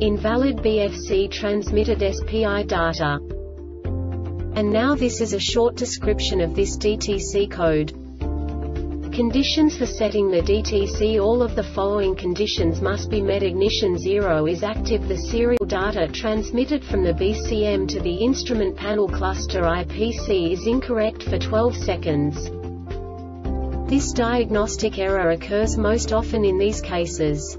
Invalid BFC transmitted SPI data. And now this is a short description of this DTC code. Conditions for setting the DTC All of the following conditions must be met Ignition 0 is active The serial data transmitted from the BCM to the instrument panel cluster IPC is incorrect for 12 seconds. This diagnostic error occurs most often in these cases.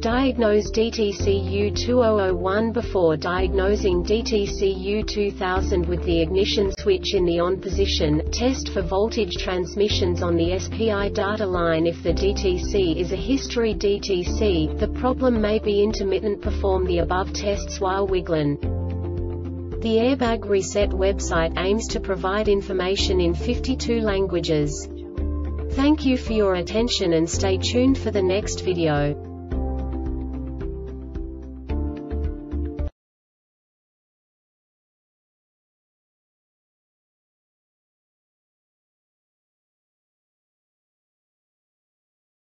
Diagnose DTC U2001 before diagnosing DTC U2000 with the ignition switch in the on position. Test for voltage transmissions on the SPI data line if the DTC is a history DTC, the problem may be intermittent. Perform the above tests while wiggling. The Airbag Reset website aims to provide information in 52 languages. Thank you for your attention and stay tuned for the next video.